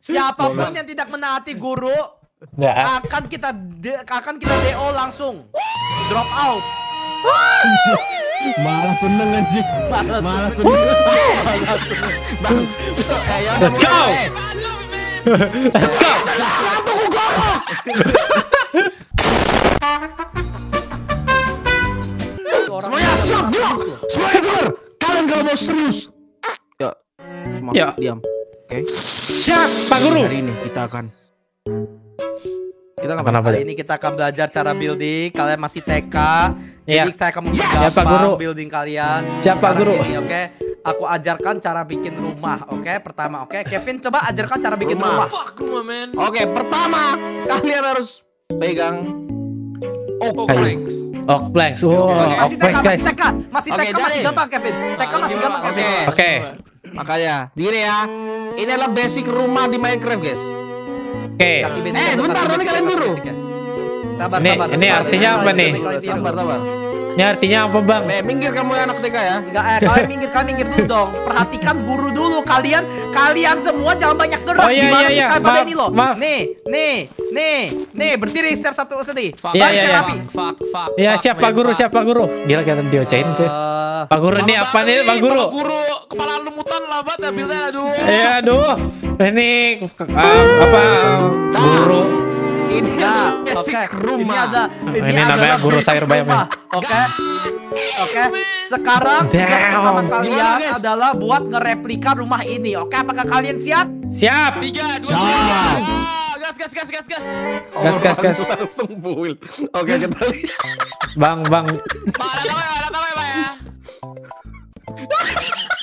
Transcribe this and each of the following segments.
Siapa pun yang tidak menaati guru Nah, akan kita de- akan kita DO langsung. Drop out. Malah seneng anjing. Malah Malah seneng. seneng. Eh, ya Let's go. Let's go. Semuanya siap. Semuanya keluar. Kalian kalau mau serius. Yuk. Semua Ya. diam. Oke. Siap, Pak Guru. Hari ini kita akan kita akan? Kali ini kita akan belajar cara building. Kalian masih TK. Iya. Jadi saya akan Pak mempergampang Guru. building kalian. Siap, Pak Sekarang Guru. Oke. Aku ajarkan cara bikin rumah, oke? Pertama, oke. Kevin coba ajarkan cara bikin Rumah. rumah. Fuck rumah men. Oke, pertama kalian harus pegang Oh, Kayu. planks. Oak planks. Wow, Oke, oak masih TK, masih. TK, masih TK masih gampang Kevin. TK masih gampang Kevin. Oke. Oke. makanya. Gini ya. Ini adalah basic rumah di Minecraft, guys. Oke. Kasih basic Eh, bentar, nanti kalian dulu. ya. Sabar, Ini- sabar. ini sabar. artinya Kalian apa nih? kalian. Sabar, sabar. Ini artinya apa, Bang? Eh, minggir kamu ya anak TK ya. Enggak, eh, kalian minggir, kalian minggir dulu dong. Perhatikan guru dulu. Kalian, kalian semua jangan banyak gerak. Oh, iya, Gimana iya, sih iya. kalian ini loh? maaf. Nih, nih, nih, nih. Berdiri step satu sedih. Fuck, Iya, Baris iya, yang iya. rapi. Fuck, fuck, Ya, fuck, siap man, Pak Guru, fuck. siap Pak Guru. Gila kita diocain, cuy. Eh, Pak Guru ini apa nih, Pak Guru? Pak Guru, kepala lumutan lah banget ya buildnya aduh. Ya, aduh. Ini ah, apa guru? Ini Ya, basic oke. Ini rumah. ada Ini namanya guru sayur bayam. Oke. Oke. Sekarang tugas pertama kalian Gimana, adalah buat ngereplika rumah ini. Oke, apakah kalian siap? Siap. Tiga, dua. Ah, Gas, gas, gas, gas, gas. Gas, gas, gas. Langsung build. Oke, kita lihat. Bang, Bang. Ada ya, ada ya, ya.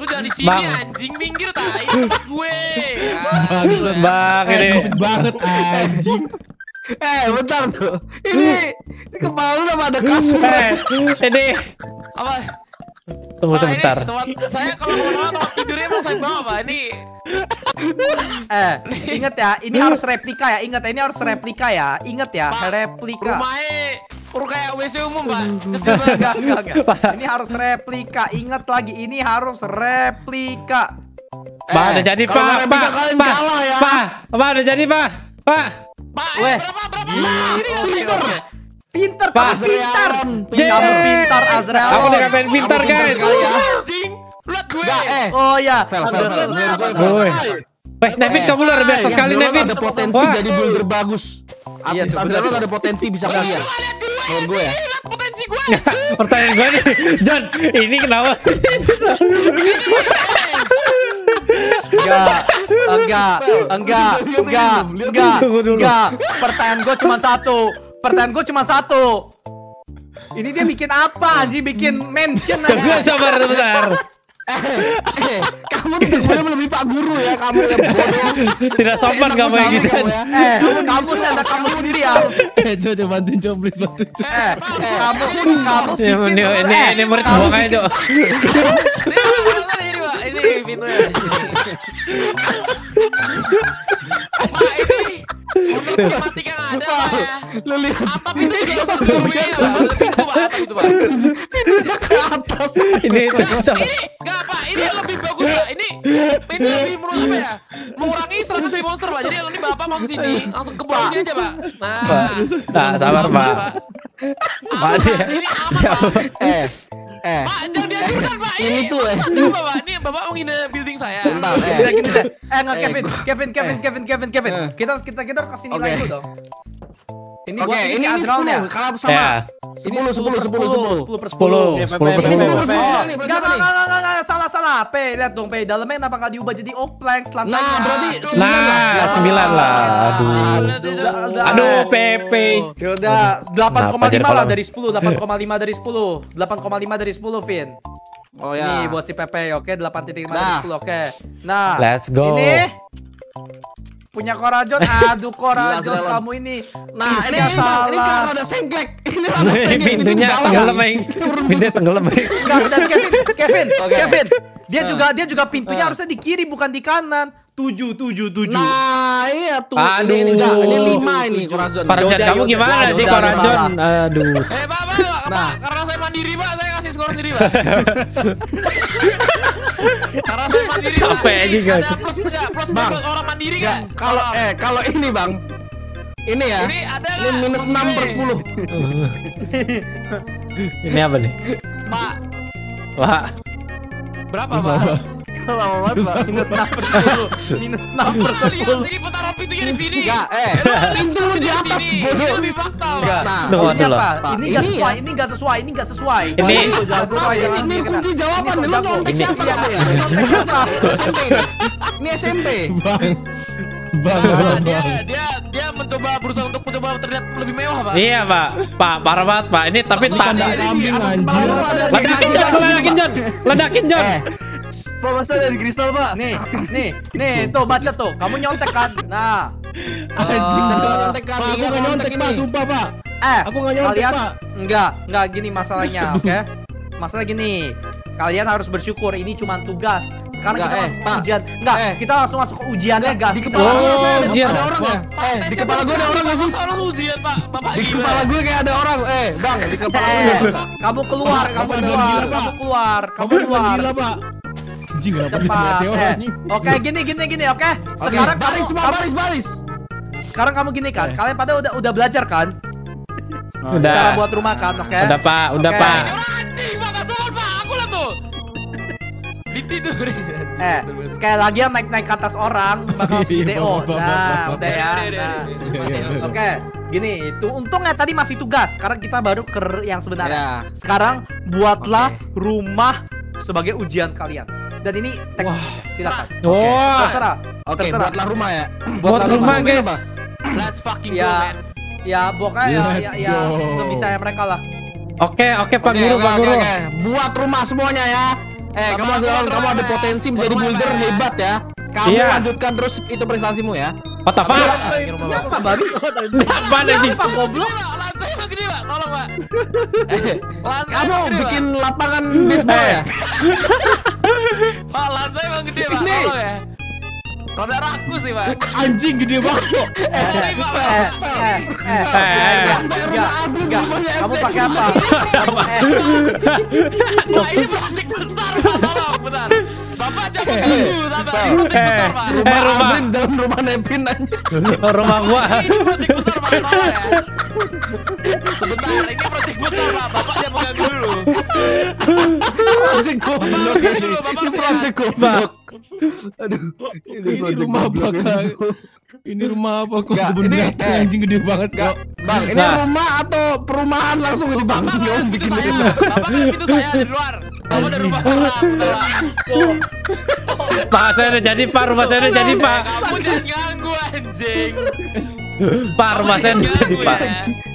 Lu jangan di sini Bang. anjing minggir tai gue. Ah, Bangsat. Bang Eh, ini. sempit banget anjing. Eh, bentar tuh. Ini ini kepala lu sama ada kasur. Eh, ini Apa? tunggu Pak, sebentar. Ini, tempat, saya kalau ke mana-mana tempat tidurnya emang saya bawa Pak. Ini Eh, ingat ya, ini harus replika ya. Ingat ya, ini harus replika ya. Ingat ya, replika. rumahnya Ur kayak WC umum Pak. Kecil banget. Enggak, enggak, enggak. Ini harus replika. Ingat lagi, ini harus replika. Pak, udah jadi, kalau Pak. Pak, Pak. kalah ya. Pak, Pak, udah jadi, Pak. Pak. Pak, eh, berapa berapa? Pak, ini nggak. Pintar, Pak. kamu pintar. Yeay. Kamu pintar, Azrael. Aku pintar, Kamu pintar guys. ya. Anjing. Gue. Eh. Oh ya, Fel, fel, fel. Woi. Weh, Nevin kamu luar biasa Eh, sekali, Yang Nevin. ada potensi Wah. jadi builder bagus. Iya, Iya, tuh. ada potensi bisa kalian. Gue Menurut gue ya. potensi gue. Pertanyaan gue nih, John, ini kenapa? Enggak, enggak, enggak, enggak, enggak, enggak. Pertanyaan gue cuma satu. Pertanyaan gue cuma satu. Ini dia bikin apa? Anjing bikin mention Gue aja. sabar bentar. Eh, kamu tidak boleh melebihi Pak Guru ya, kamu yang bodoh. Tidak sopan kamu yang gitu. Kamu ya. Eh, kamu sih ada kamu sendiri ya. Eh, coba coba bantuin coba please bantuin. coba. Eh, kamu, kamu bikin ini, ini, eh, ini murid kamu aja. Sini, Pak, ini ini pintunya. Pak, ini menurut skematik yang ada Pak ya. Lu lihat Atap itu juga langsung semuanya Pak. Ada Pintu Pak, atap itu Pak. ke atas. Ini itu sama. Ini lebih bagus Pak. Ini ini lebih menurut apa ya? Mengurangi serangan dari monster Pak. Jadi kalau ini Bapak masuk sini, langsung ke bawah sini aja Pak. Nah. Nah, sabar, Pak. Pak, ini aman Pak. Eh, eh. Pak, jangan dihancurkan Pak. Ini tuh, eh. Apa Pak? Ini Bapak menghina building saya. Bentar, eh. Gini deh. Eh enggak Eh, Kevin, Kevin, Kevin, eh. Kevin, Kevin, Kevin. Eh. Kita harus kita kita harus kasih nilai Oke. dulu dong. Ini Oke, buat ini ini ini ya. 10. Kalau Ya, sama Ini 10 10 10 10. 10 per 10, 10. 10 per Ini 10. 10 per 10. Oh, nih, berapa enggak, enggak, salah, salah. P, lihat dong, P. Dalamnya kenapa enggak diubah jadi oak planks lantainya? Nah, berarti Nah, sembilan lah. Aduh. Udah, udah. Aduh, Pepe. Yaudah, 8,5 Kenapa jadi lah kolam? dari 10, 8,5 dari 10. 8,5 dari 10, Vin. Oh ya. Nih buat si Pepe, oke, 8,5 dari Nah. 10, oke. Nah, Let's go. Ini punya Korajon, aduh jelas. kamu ini. Nah, ini ini Bang, ini salah. karena ada sengklek. Ini ada sengklek. Pintunya tenggelam, Eng. Pintunya tenggelam, dan Kevin, Kevin. Kevin. Dia juga dia juga pintunya Eh. harusnya di kiri bukan di kanan. 7 7 7. Nah, iya tuh. Aduh. Ini ini enggak, ini 5 ini Corazon. Parajon Yaudah, kamu gimana sih, yaudah. Aduh. Eh, Pak, Pak, Pak, Nah. Pak, karena saya mandiri, Pak, saya kasih skor sendiri, Pak. Karena saya mandiri. Pak. Capek Ini aja, guys. Ada plus enggak? Plus Bang. buat orang mandiri Enggak, kan? kalau eh kalau ini bang, ini ya, Ini ada ini nggak? minus Maksud 6 per? 10 Ini apa nih? Pak, Wah, berapa Pak? Lama banget, Pak. Minus 6 per 10. Minus 6 per Lu lihat 10. ini putaran pintunya di sini. Enggak, eh, pintu lu di atas bodoh. Ini lebih fakta, Pak. Enggak. Nah, Ini apa? Pak, Ini enggak ini sesuai, ya. ini enggak sesuai, ini enggak sesuai. Ini- Ini jangan sesuai kunci jawaban, Ini lu nyontek Ini. siapa ya? Ini SMP. Bang. Bang, Nah, bang, dia dia dia mencoba berusaha untuk mencoba terlihat lebih mewah, Pak. iya pak, pak parah banget pak. Ini tapi tak Tanda ledakin John, ledakin John, ledakin John. Eh, Pak masa dari kristal, Pak? Nih, nih, nih, tuh baca tuh. Kamu nyontek kan? Nah. Anjing, Eh, Pak. nyontek kan, Pak, aku iya, nggak nyontek Pak, sumpah, Pak. Eh, Aku nggak nyontek, kalian Pak. enggak, enggak gini masalahnya, oke? Masalah gini, kalian harus bersyukur ini cuma tugas. Sekarang Enggak, kita eh, masuk Pak. ujian. Enggak, Eh. kita langsung masuk ke ujiannya, gas. di kepala gue Oh, ada, ujian. ada orang ya? Eh, di kepala gue ada orang nggak sih? Orang ujian, Pak. Bapak Di kepala gue kayak ada orang. Eh, bang, di kepala gue. Eh, ada. kamu keluar, Pak, kamu keluar, gila, Pak. kamu keluar, kamu Kamu bukan keluar. Anjing, kenapa dia Cepat. Eh? Oke, gini gini gini, oke? Oke, Sekarang baris kamu, semua, kamu- baris, baris. sekarang kamu gini kan, Eh. kalian pada udah udah belajar kan? Udah. Cara buat rumah kan, oke? Udah pak, udah Oke. pak. Anjing. Aku tuh. Ditidurin. Eh, sekali lagi yang naik-naik ke atas orang bakal Iya, video. Bapak, Nah, Bapak, udah ya. Udah, udah, Nah. udah, udah. Iya, iya. Oke, gini, itu untungnya tadi masih tugas. Sekarang kita baru ke yang sebenarnya. Ya. Sekarang buatlah rumah sebagai ujian kalian. Dan ini teknik. Silakan. Wah, Terserah. Oke, Terserah. buatlah rumah ya. buat rumah guys. Let's fucking go, Ya. man. Ya, pokoknya ya, ya, ya go. sebisa mereka lah. Oke, oke pak Oke, guru, oke, pak oke, guru. oke. Buat rumah semuanya ya. Eh, kamu buat kamu ada potensi Pak. menjadi builder hebat ya. Kamu Iya. lanjutkan terus itu prestasimu ya. What the fuck? Kenapa babi? Apa anjing? Apa goblok? Gede, Pak. Tolong, Pak. Eh, kamu bikin lapangan baseball Eh. ya? Pak, lantai emang gede, Pak. Ini. Tolong ya. Rada rakus sih, Pak. Anjing gede banget, Cok. Eh, eh, eh, Eh. enggak, enggak. Kamu pakai apa? Eh, ini proyek besar, Pak. Tolong, bentar. Bapak jangan ganggu, Bapak. Ini proyek besar, Pak. Eh, rumah. Azrin dalam rumah Nevin aja. Rumah gua. Ini proyek besar, Pak. Ya. Sebentar, ini proyek besar, Pak. Bapak jangan mengganggu dulu. Project goblok Bapak ini. project goblok. Aduh. Ini rumah apa, Kak? Ini rumah apa kok kebun ini, binatang eh, anjing gede banget, Cok. Bang, ini Nah. rumah atau perumahan langsung dibangun Bapak kan pintu saya. Bapak kan pintu saya di luar. Dari rumah orang. Pak. Saya udah jadi pak, rumah saya udah jadi pak. Kamu jangan ganggu anjing. Pak, rumah saya udah jadi pak.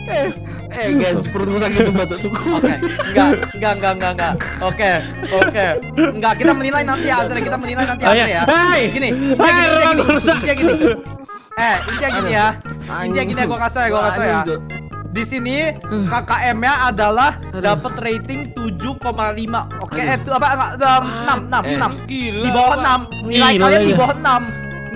ya. Eh guys, perutku sakit coba tuh. Oke, enggak, enggak, enggak, enggak, enggak. Oke, oke. Enggak, kita menilai nanti ya. Kita menilai nanti Oh, iya. ya. Hai. Gini, Hai, gua rusak. gini, intinya gini. Eh, intinya gini ya. Intinya gini ya, gua kasih ya, gua kasih ya. Di sini KKM-nya adalah dapat rating 7,5. Oke, eh itu apa enggak 6 6 Eh, 6. gila, Di bawah Pak. 6. Nilai Gila, kalian di bawah 6.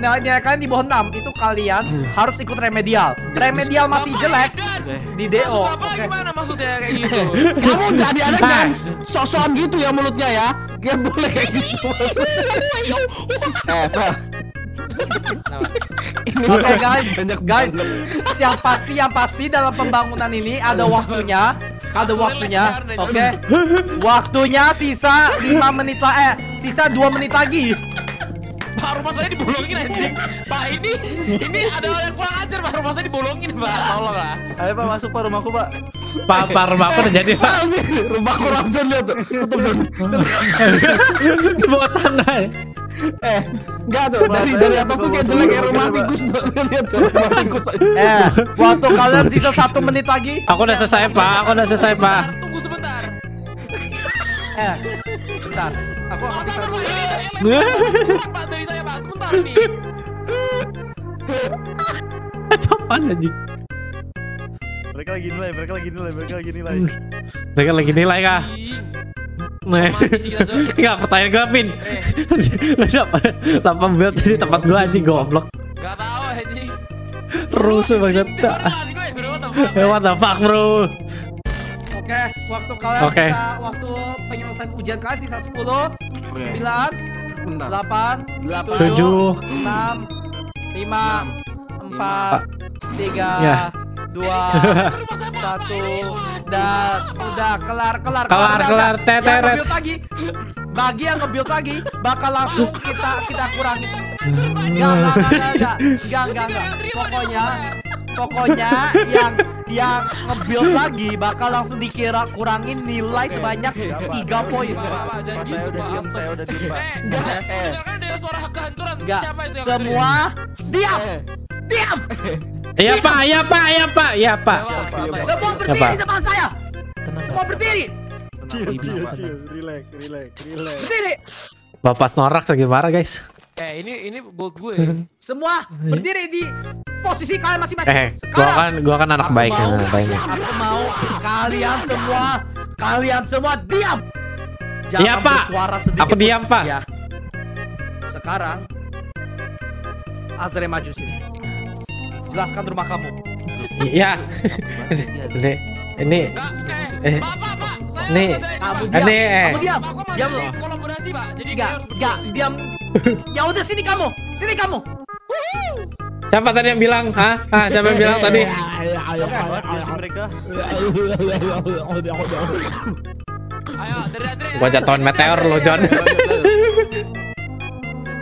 Nah, nilai kalian di bawah 6 itu kalian harus ikut remedial. Remedial masih jelek kan? di Maksud DO. Bapak Oke. gimana maksudnya kayak gitu? Kamu jadi anak jangan sosokan gitu ya mulutnya ya. Gak boleh kayak gitu. eh, Ini Oke guys, banyak guys, yang pasti yang pasti dalam pembangunan ini ada waktunya, ada waktunya. Oke, waktunya sisa 5 menit lah, eh sisa 2 menit lagi. Pak rumah saya dibolongin anjing. Pak ini ini ada orang yang kurang ajar Pak rumah saya dibolongin Pak. Tolong lah. Ayo pak masuk pak rumahku pak. Pak, pak, rumah aku udah jadi pak. Rumahku langsung lihat tuh. Tutup Zon. Di bawah tanah. Eh, enggak tuh. Dari dari atas tuh kayak jelek kayak rumah tikus tuh. Lihat tuh rumah tikus. Eh, waktu kalian sisa satu menit lagi. Aku udah selesai pak, aku udah selesai pak. Bentar, Tunggu sebentar. Eh, bentar. Aku akan bisa Pak dulu. dari saya Pak. Sebentar nih. Apaan anjing? Mereka lagi nilai, mereka lagi nilai, mereka lagi nilai. Mereka lagi nilai kah? Nah, nggak pertanyaan gue pin. Tanpa build di tempat gue anjing goblok. Gak tau anjing. Rusuh banget. Eh, what the fuck bro? Oke, waktu kalian Oke. waktu penyelesaian ujian kalian sisa 10, 9, 8, 7, 6, 5, 4, 3, 2, 1 udah udah kelar kelar kelar kelar teteh yang lagi. Bagi yang ngebuild lagi bakal langsung kita kita kurangi. Enggak enggak enggak pokoknya pokoknya yang yang ngebuild lagi bakal langsung dikira kurangin nilai sebanyak tiga poin. Jangan udah Eh, Semua diam. Diam. Iya, Pak. Iya, Pak. Iya, Pak. Iya, Pak. Semua berdiri iya, di depan saya. Semua berdiri, Chill, chill, chill. Relax, relax, relax. berdiri. Bapak snorak lagi marah guys. Eh, ini ini gold gue. Semua berdiri di posisi kalian masing-masing. Eh, gua kan gua kan anak baik mau, baiknya. Aku mau kalian semua, kalian semua diam. Jangan Iya, Pak. bersuara sedikit. Aku diam, Pak. Ya. Sekarang Azre maju sini. Jelaskan rumah kamu. Iya. ini ini Eh, eh, Pak, saya ini. Ini, eh. Diam. Diam loh. kolaborasi, Pak. Jadi Enggak, enggak, berdua. diam. Ya udah sini kamu. Sini kamu. siapa tadi yang bilang? Hah? Hah, siapa yang bilang tadi? Ayo. Gua jatuhin meteor lo, John.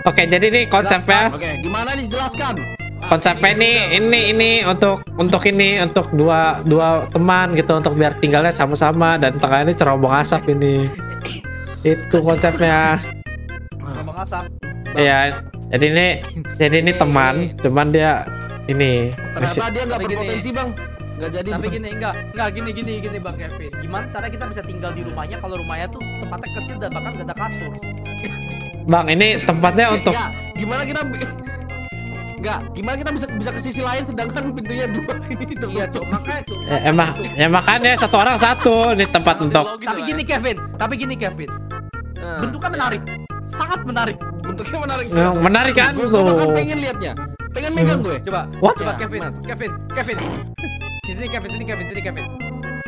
Oke, jadi nih konsepnya Oke, gimana nih jelaskan? Konsepnya ini ini ini untuk untuk ini untuk dua dua teman gitu untuk biar tinggalnya sama-sama dan tengah ini cerobong asap ini. Itu konsepnya. Ngomong asap. Iya. Jadi ini jadi ini teman, cuman dia ini Ternyata dia nggak berpotensi bang. Nggak jadi. Tapi Bang. gini enggak, enggak gini gini gini Bang Kevin. Gimana cara kita bisa tinggal di rumahnya kalau rumahnya tuh tempatnya kecil dan bahkan gak ada kasur. Bang, ini tempatnya untuk Nggak, gimana kita bi- Nggak, gimana kita bisa bisa ke sisi lain sedangkan pintunya dua ini Iya, tertutup. Cuk. Makanya, Cuk. ya, emang ya makanya satu orang satu di tempat untuk Tapi gini Kevin, tapi gini Kevin. Nah, Bentuknya menarik. Sangat menarik. bentuknya menarik. Ya, menarik kan Gue tuh. bahkan pengen liatnya. Pengen megang gue. Coba, What? coba Ya, Kevin, gimana? Kevin, Kevin. Sini Kevin, sini Kevin, sini Kevin.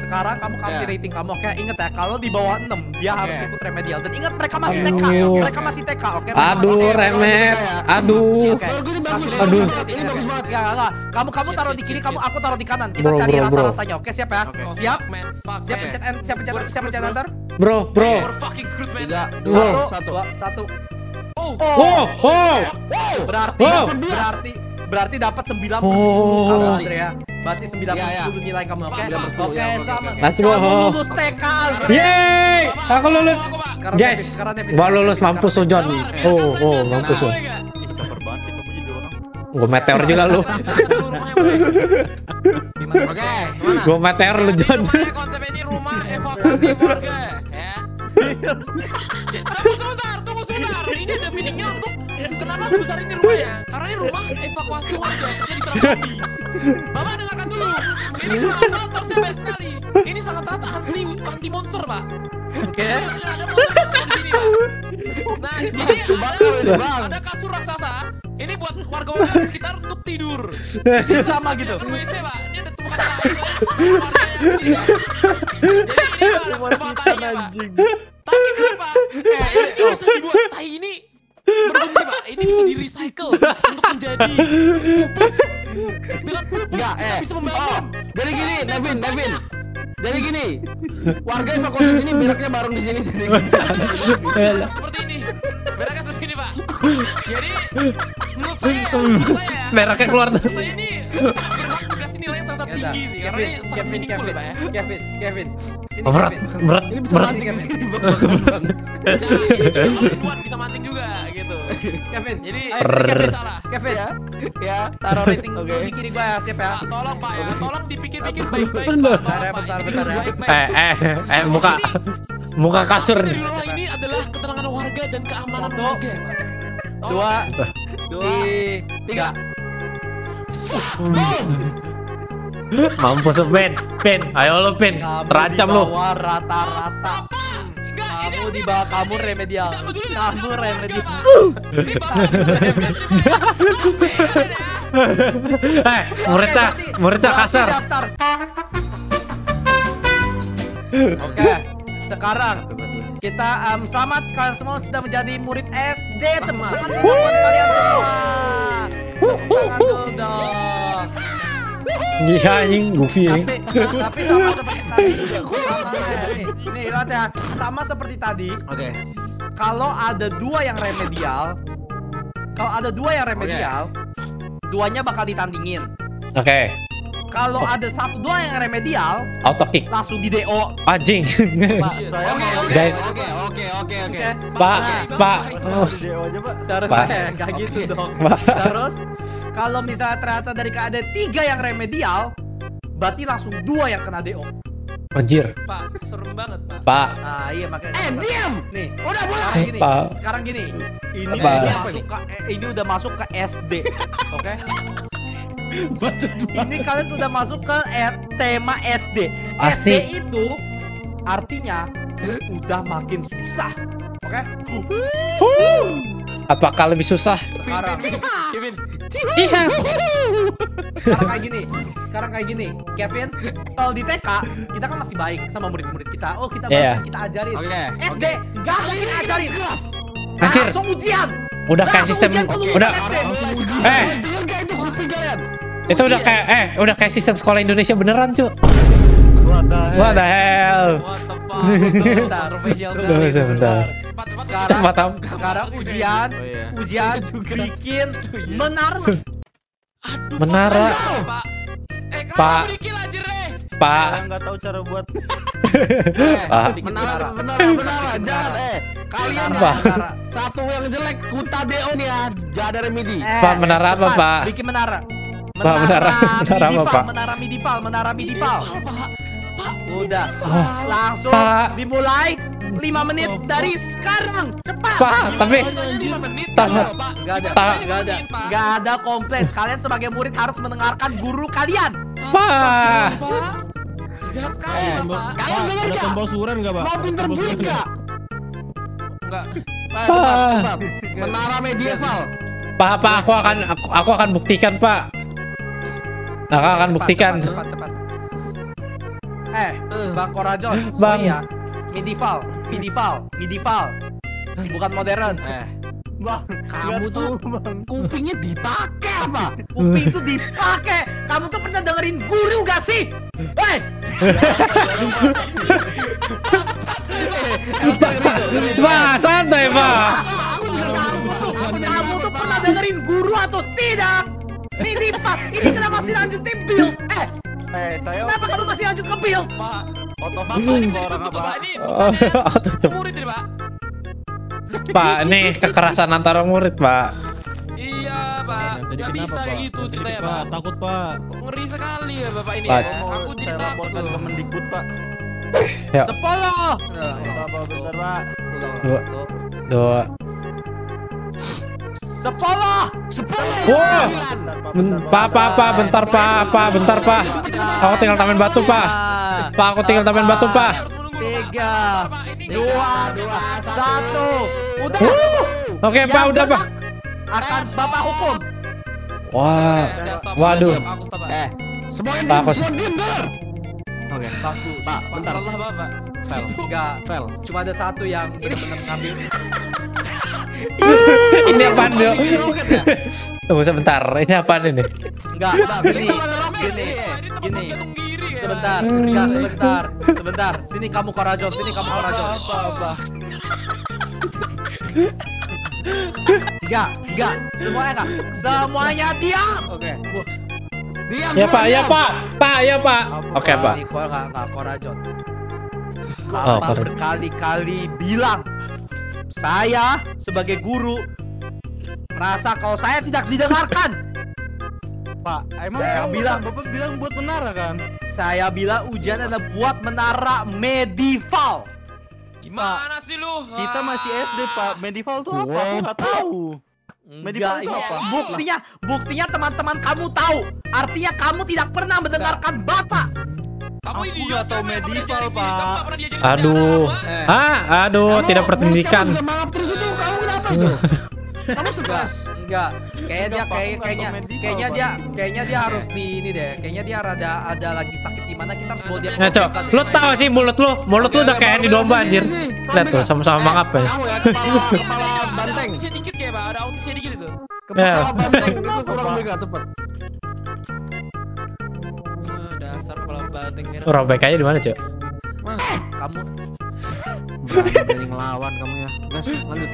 Sekarang kamu kasih Ya. rating kamu, oke? Ingat ya, kalau di bawah 6 dia harus Oke. ikut remedial. Dan ingat mereka masih TK, Aduh. mereka masih TK, oke? Mereka Aduh, masih TK. remet. Aduh. Oke. Kalau gue ini bagus, Aduh. Ini bagus oke. banget. Enggak, enggak. Kamu kamu Shit, taruh di kiri, kamu aku taruh di kanan. Kita Bro, cari rata-ratanya, oke? Siap ya? Siap? Fuck, Siap pencet en- siap pencet siap pencet enter. Bro, bro. We're fucking screwed, man. Tiga, Satu, satu. satu. Oh, Oh, oh. Berarti Oh. berarti berarti dapat 9 Oh. plus 10 kamu Andre ya. Berarti 9 Iya, plus iya. 10 nilai kamu, oke? 9 plus 10, Oke, selamat. Let's go. Kamu lulus TK. Yeay, aku lulus. Sekarang Guys, gua lulus mampus John. Oh, saya oh, mampus. Gua meteor juga lu. Oke? Gua meteor lu John. konsep ini rumah evakuasi warga, ya. Tunggu sebentar, tunggu sebentar. Ini ada meaningnya untuk kenapa sebesar ini rumahnya? Karena ini rumah evakuasi warga ketika diserang zombie. Bapak dengarkan dulu. Ini rumah konsepnya sekali. Ini sangat-sangat anti anti monster, Pak. Oke. Monster di. Nah, di sini ada, ada kasur raksasa. Ini buat warga-warga sekitar untuk tidur. Sama gitu. Ada WC, Pak. Ini ada tumpukan yang di. Jadi ini ada tumpukan Pak. Tapi kenapa? Eh, ini, ini dibuat tai ini berfungsi, Pak. Ini bisa di recycle untuk menjadi pupuk. Dengan kita eh. bisa Oh, membangun. jadi gini, Nevin, Nevin. Jadi gini, warga evakuasi sini beraknya bareng di sini. Jadi seperti ini. Beraknya seperti ini, Pak. Jadi menurut saya, menurut saya, Mereknya keluar tuh. menurut saya ini sangat berhak dikasih nilai yang sangat Ya udah. tinggi sih. Karena ini sangat meaningful ya, Pak ya. Kevin, Kevin. Sini, Berat, berat, ini bisa berat. mancing di sini. Bang. Ini juga Ridwan bisa mancing juga gitu. Kevin. Jadi Ayo, Kevin salah. Kevin, Ya. taruh rating dulu di kiri gua ya, siap ya. Tolong Pak ya, tolong dipikir-pikir baik-baik. Bentar. Bentar ya, bentar, Dipikir bentar ya. baik-baik. Eh, eh, eh, muka, muka kasur ini adalah keterangan warga dan keamanan warga. Dua, dua, tiga. Mampus Ben. Ben, ayo lu, Ben. Terancam bawah rata-rata. Kamu di bawah kamu remedial. Kamu remedial. Eh, muridnya berarti kasar. Oke, sekarang Kita em, selamat kalian semua sudah menjadi murid SD. Buat kalian semua. Tangan dong. Iya anjing, goofy anjing. Tapi, tapi sama seperti tadi. Nih, nih lihat ya. Sama seperti tadi. Oke. Kalau ada dua yang remedial, kalau ada dua yang remedial, duanya bakal ditandingin. Oke, Kalau ada satu dua yang remedial, auto kick. langsung di DO. Anjing. Guys, Oke, oke, oke, oke. Pak, aja, Pak. Terus Pak. eh, gitu dong. Terus kalau misalnya ternyata dari ada tiga yang remedial, berarti langsung dua yang kena DO. Anjir, Pak, serem banget, Pak. Pak. Ah iya makanya. Eh, diam. Nih, Udah mulai. gini. Pak. Sekarang gini. Ini Apa? udah masuk ke eh, ini udah masuk ke SD. Oke? ini kalian sudah masuk ke eh, tema SD. Asik. SD itu artinya udah makin susah. Oke? Apakah lebih susah? Sekarang Kevin, Iya. sekarang kayak gini. Sekarang kayak gini. Kevin, kalau di TK kita kan masih baik sama murid-murid kita. Oh, kita baik, kita ajarin. Oke. SD nggak mungkin ajarin. Anjir. Langsung ujian. Udah kayak sistem udah. Eh. Itu udah kayak eh udah kayak sistem sekolah Indonesia beneran, Cuk. What the heck? What the hell? what the fuck? Bentar, Bentar, bentar. Sekarang Matam. sekarang ujian Oh iya. ujian bikin menara. Aduh, Menara. Pak, Pak. Eh, kenapa Pak. Pak, Saya nggak tahu cara buat Eh, Pak. Menara, menara. menara, jangan eh. Kalian Apa? satu yang jelek kuta nih ya, gak ada remedi. Eh, Pak, menara apa, cepat, Pak? Bikin menara. Pak, menara- menara apa, medieval, Pak? Menara medieval, menara medieval. Pak, Pak. Udah. Langsung Pak. dimulai 5 menit dari sekarang. Cepat. Pak, tapi lima. Pak. Pak. Gak ada, Pak. gak ada, gak ada komplain. Kalian sebagai murid harus mendengarkan guru kalian. Pak. Pak. Jahat sekali, Eh, Pak. Kalian denger Ada gak? tombol suran enggak, Pak? Mau pinter gak? Enggak. Pak. Menara medieval. Pak, Pak, aku akan aku, aku akan buktikan, Pak. Aku akan Cepat, buktikan. Cepat, cepat, cepat. Eh, Bang Korajon, Bang. sorry ya. Medieval, medieval, medieval. Bukan modern. Eh, Bang, kamu tuh Bang. kupingnya dipakai apa? Kuping itu dipakai. Kamu tuh pernah dengerin guru gak sih? Hei, Pak, Ini Diva, ini kenapa masih lanjut tim build? Eh, Eh, saya kenapa kamu masih lanjut ke build? Pak. otot Pak, ini bisa orang ditutup, apa? Pak. Ini Oh, bukannya tutup. murid ini, Pak. Pak, ini kekerasan antara murid, Pak. Iya, Pak. Tadi kenapa, bisa kayak Pak? gitu ceritanya, Pak. Pak. Takut, Pak. Ngeri sekali ya Bapak ini Pak. ya. Aku jadi saya takut laporkan loh. ke Mendikbud, Pak. Ya. Sepuluh. Bentar, Pak. Dua. Dua. Sepuluh. Wah. Bentar, Pak, Pak, Pak, Pak, bentar, Pak, Pak, bentar, Pak. Aku tinggal tambahin batu, Pak. Pak, aku tinggal tambahin batu, Pak. Pak. Tiga, Pak, dua, satu. Udah. Oke, Pak, udah, Pak. Akan Bapak hukum. Wah. Eh, Waduh. Pak. Eh, semuanya Pak, aku-. Oke, Bagus. Pak, bentar. Allah, Bapak. Fel, Enggak, Fel. cuma ada satu yang benar-benar ngambil. Ini apaan, Dok? Ya? Tunggu sebentar. Ini apaan ini? Enggak, enggak, gini, tempat gini, gini. ya. Sebentar, enggak, sebentar, sebentar. Sini kamu Korajon, sini kamu Korajon. Apa, apa? Enggak, enggak, semuanya enggak. Semuanya diam. Oke. Diam, Ya, Pak, ya. Pak. Pak, ya, Pak. Oke, Pak. Ini kok enggak enggak. Oh, berkali-kali bilang saya sebagai guru merasa kalau saya tidak didengarkan. Pak, emang Saya kamu bilang- Bapak bilang buat menara kan? Saya bilang ujian adalah buat menara medieval. Gimana sih lu? Kita Ah. masih SD, Pak. Medieval tuh apa? Aku nggak tahu. Medieval itu ini apa? Buktinya, buktinya teman-teman kamu tahu. Artinya kamu tidak pernah mendengarkan Bapak. Kamu idiot nggak tahu kan, medieval, Pak. Aduh. Eh, Ah, aduh, Kamu- tidak. Kamu juga mangap terus itu, kamu kenapa itu? Kamu stres. Enggak, kayaknya dia kayak kayaknya kayaknya dia kayaknya dia harus di ini deh. Kayaknya dia ada ada lagi sakit di mana kita harus bawa dia Ngaco. Lu tahu sih mulut lu, mulut lu udah kayak di domba anjir. Lihat tuh sama-sama mangap ya. Kamu ya kepala banteng. autisnya dikit kayak pak, ada autisnya dikit itu. Ya. Kepala banteng itu kurang mega cepet. Banteng merah. Robek aja di mana, Cuk? Kamu Berani ngelawan kamu ya. Guys, lanjut.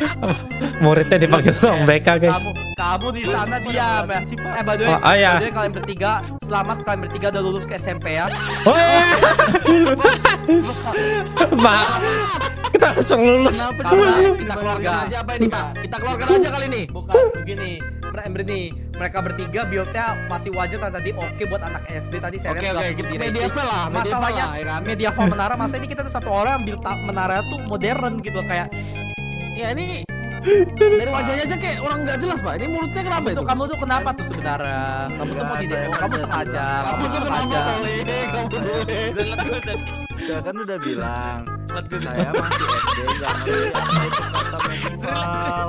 Muridnya dipanggil Song BK, guys. kamu kamu di sana diam ya. Eh by the way, Oh, by the way, kalian bertiga selamat kalian bertiga udah lulus ke SMP ya. Oh, Pak, kita langsung lulus. Kita keluarga aja apa ini, Pak? Kita keluarkan aja kali ini. Bukan begini, mereka begini, mereka bertiga build-nya masih wajar tadi oke buat anak SD tadi saya Oke lihat oke, nggak kita begitu media lah. media Masalahnya lah, ya kan? media menara masa ini kita tuh satu orang yang build menara tuh modern gitu kayak Ya ini dari wajahnya aja kayak orang nggak jelas, Pak. Ini mulutnya kenapa itu? kamu tuh kenapa tuh sebenarnya kamu tuh mau di saya kamu sengaja Kamu tuh sengaja? Kamu boleh. Saya kan udah bilang saya masih SD jangan apa itu kata medical.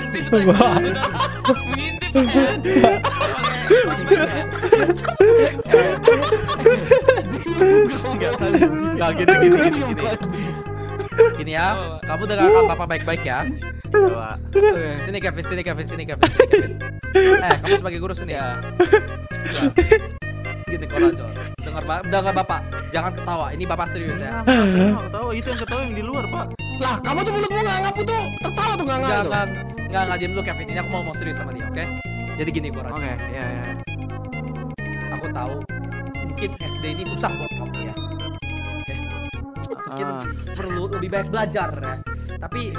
Mengintip. Mengintip. Enggak, enggak gini gini gini gini gini ya kamu dengarkan bapak baik-baik ya Coba. sini Kevin sini Kevin sini Kevin sini Kevin eh kamu sebagai guru sini ya gini Korajo dengar ba- dengar bapak jangan ketawa ini bapak serius ya tahu itu yang ketawa yang di luar pak. Lah, kamu tuh mulutmu nggak ngapu tuh tertawa tuh nggak ngapu. tuh. Jangan nggak nggak diam dulu Kevin ini aku mau mau serius sama dia oke jadi gini Korajo Oke, ya ya. aku tahu mungkin SD ini susah buat kamu ya oke mungkin Ah. perlu lebih baik belajar ya tapi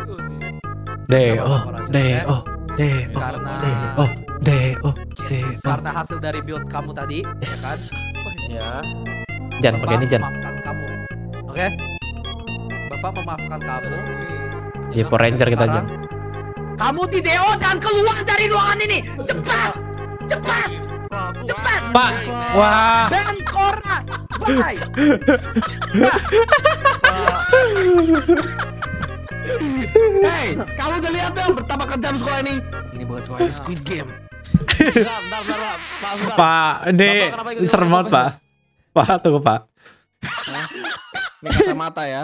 Deo, Deo, Deo, karena Deo, Deo, Deo. karena hasil dari build kamu tadi ya kan Yes. Ya. Jangan pakai ini, Jan. memaafkan kamu oke bapak memaafkan kamu Jadi Power Ranger kita, Jan. Kamu di Deo dan keluar dari ruangan ini cepat cepat cepat Pak, wah. dan Cora bye Hei, kamu udah lihat dong betapa kejam sekolah ini. Ini bukan sekolah ini Squid Game. Pak. Ini serem banget? Pak. Pak, tunggu, Pak. Ini kacamata ya.